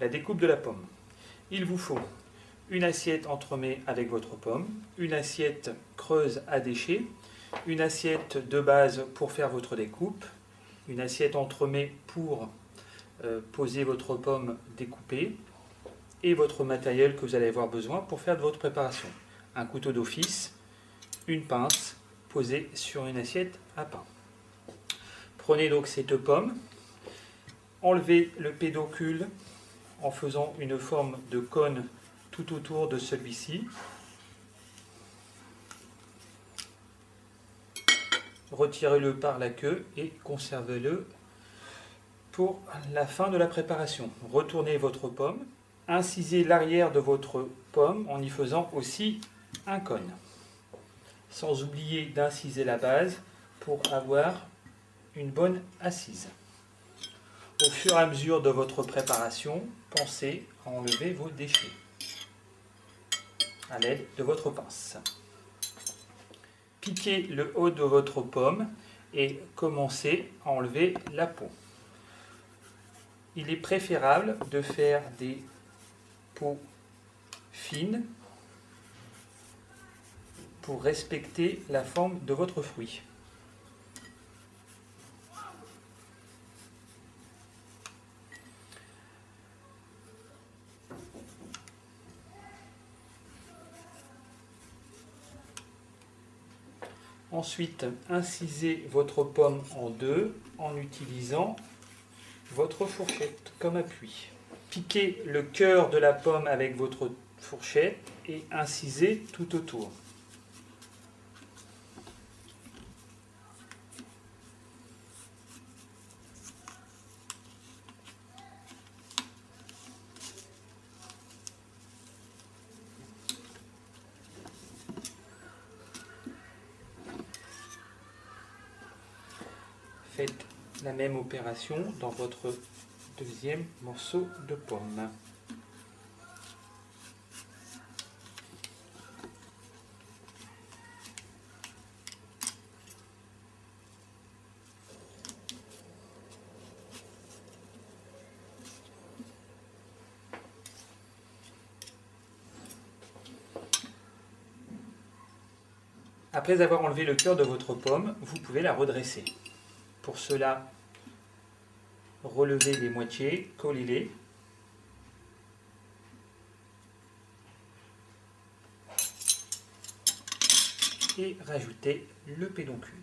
La découpe de la pomme. Il vous faut une assiette entremets avec votre pomme, une assiette creuse à déchets, une assiette de base pour faire votre découpe, une assiette entremets pour euh, poser votre pomme découpée et votre matériel que vous allez avoir besoin pour faire votre préparation. Un couteau d'office, une pince posée sur une assiette à pain. Prenez donc cette pomme, enlevez le pédocule en faisant une forme de cône tout autour de celui-ci. Retirez-le par la queue et conservez-le pour la fin de la préparation. Retournez votre pomme, incisez l'arrière de votre pomme en y faisant aussi un cône. Sans oublier d'inciser la base pour avoir une bonne assise. Au fur et à mesure de votre préparation, pensez à enlever vos déchets à l'aide de votre pince. Piquez le haut de votre pomme et commencez à enlever la peau. Il est préférable de faire des peaux fines pour respecter la forme de votre fruit. Ensuite, incisez votre pomme en deux en utilisant votre fourchette comme appui. Piquez le cœur de la pomme avec votre fourchette et incisez tout autour. Faites la même opération dans votre deuxième morceau de pomme. Après avoir enlevé le cœur de votre pomme, vous pouvez la redresser. Pour cela, relevez les moitiés, collez-les. Et rajoutez le pédoncule.